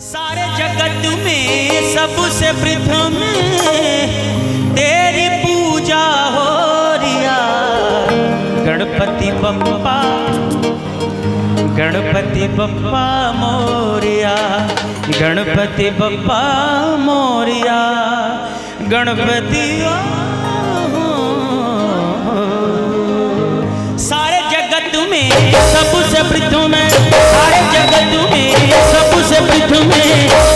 सारे जगत में सबसे प्रथम तेरी पूजा हो रिया गणपति बप्पा गणपति बप्पा मोरिया, गणपति बप्पा मोरिया, गणपति सारे जगत में सबसे प्रथम सबसे प्रथम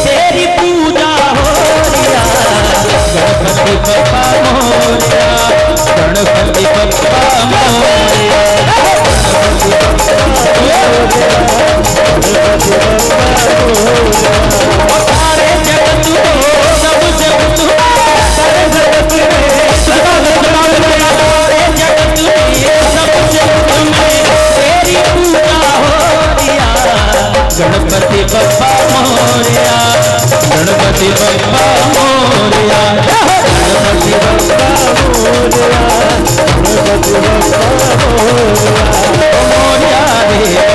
तेरी पूजा हो रिया गणपति बप्पा मोरिया गणपति बप्पा गणपति बप्पा मोरिया गणपति बप्पा मोरिया गणपति बप्पा मोरिया गणपति बप्पा मोरिया। मोरिया रे।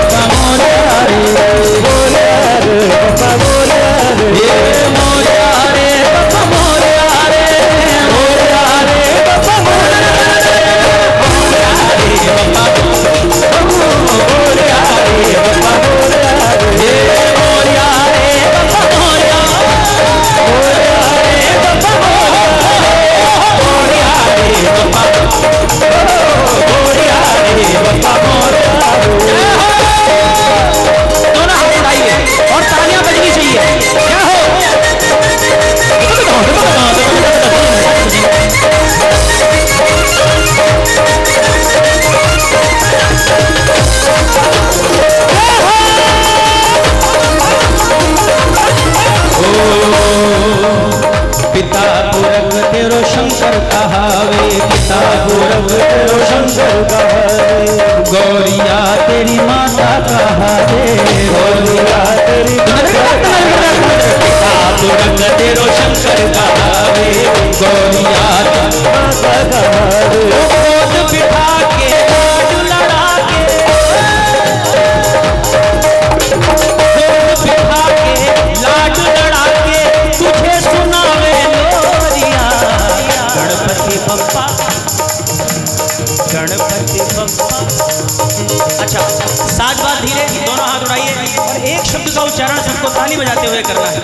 ताली बजाते हुए करना है।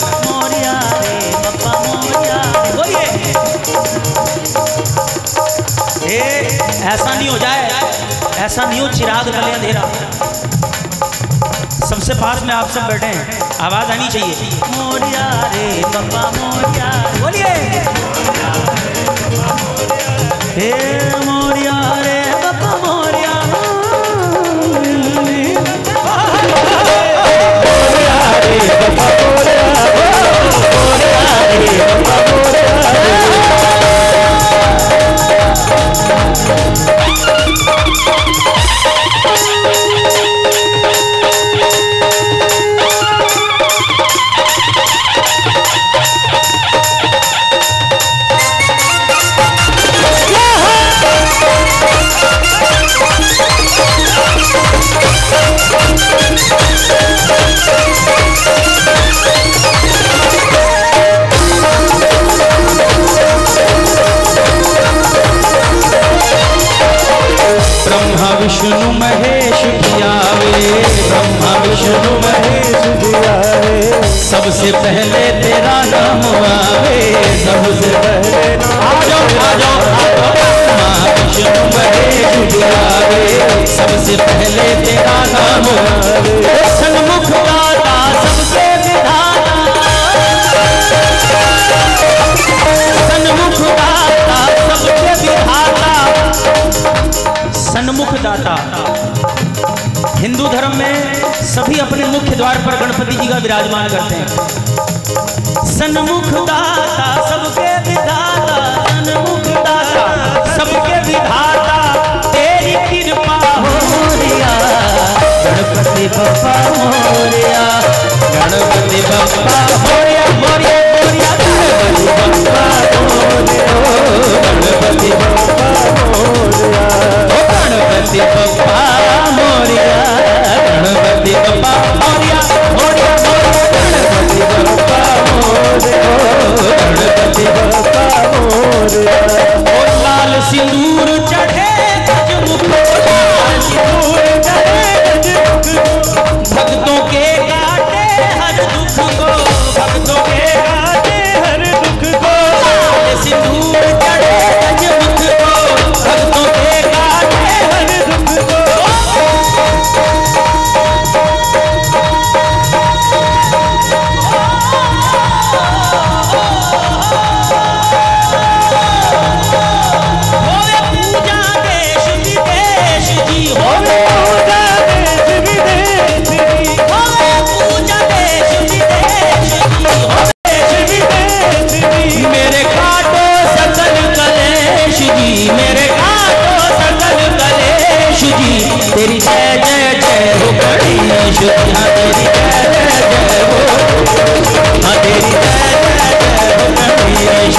बोलिए। ऐसा नहीं हो जाए ऐसा नहीं हो चिराग गले अंधेरा। सबसे पास में आप सब बैठे हैं आवाज़ आनी चाहिए। मोरिया रे बप्पा मोरिया बोलिए। सबसे पहले तेरा नाम आवे, सबसे पहले आ जाओ आ सबसे पहले तेरा नाम सन्मुख दाता, सबसे विधाता। सन्मुख दाता सबके विधाता। सन्मुख दाता, हिंदू धर्म में सभी अपने मुख्य द्वार पर गणपति जी का विराजमान करते हैं। सन्मुख दाता सबके विधाता सन्मुख दाता सबके विधाता, तेरी कृपा हो मोरिया गणपति बप्पा मोरिया गणपति बप्पा मोरिया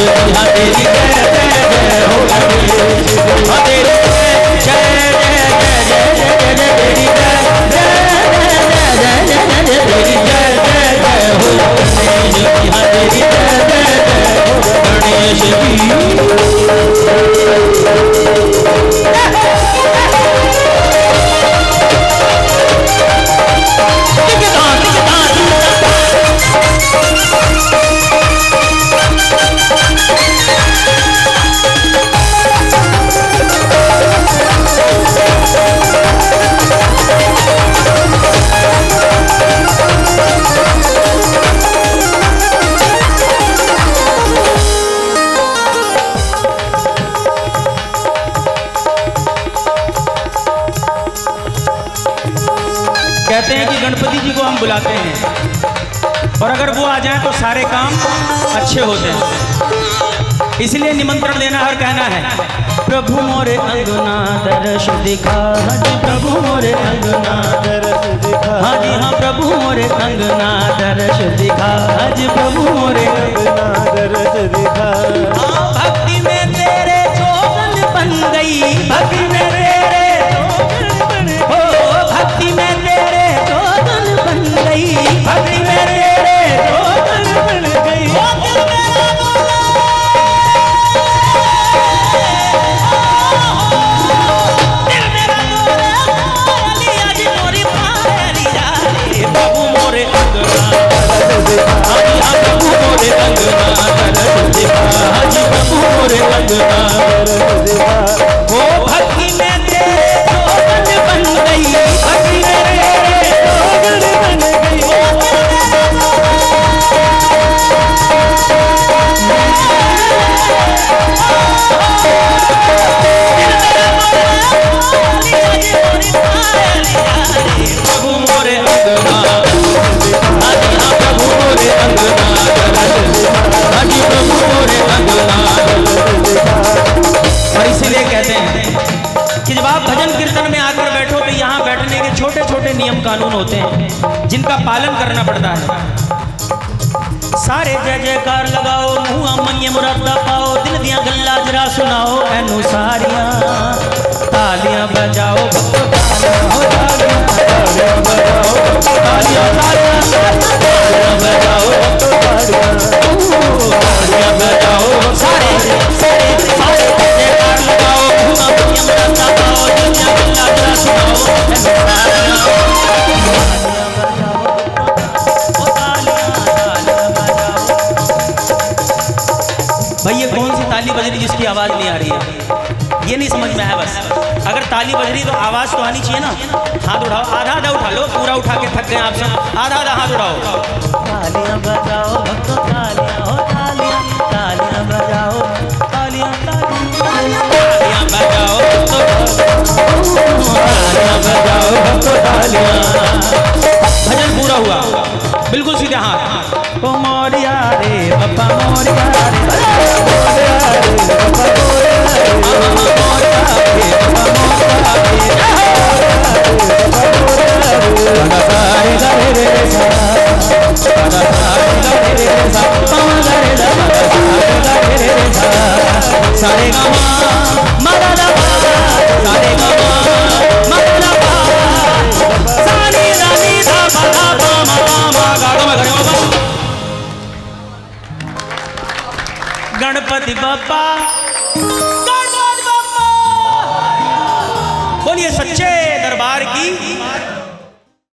Happy बुलाते हैं। और अगर वो आ जाए तो सारे काम अच्छे होते हैं। इसलिए निमंत्रण देना हर कहना है प्रभु मोरे अंगना दर्श दिखा हज प्रभु मोरे अंगना दरस दिखा हाँ जी हाँ प्रभु मोरे अंगना दर्श दिखा हज प्रभु मोरे अंगना दरस दिखा हाँ, भक्ति करना पड़ता है। सारे जय जयकार लगाओ, मुहा मंगे मुरादा पाओ, दिल दिया गल्ला जरा सुनाओ एनु सारियाँ आवाज़ तो आनी चाहिए ना। हाथ उठाओ। आधा आधा उठा लो। पूरा उठा के थक गए आप सब। आधा आधा हाथ उठाओ। तालियाँ बजाओ भक्तो तालियाँ हो तालियाँ। तालियाँ बजाओ तालियाँ तालियाँ। बजाओ तालियाँ बजाओ भक्तो तालियाँ भजन पूरा हुआ। बिल्कुल सीधे हाथ। ओ मोरिया रे पप्पा मोरिया रे। गणपति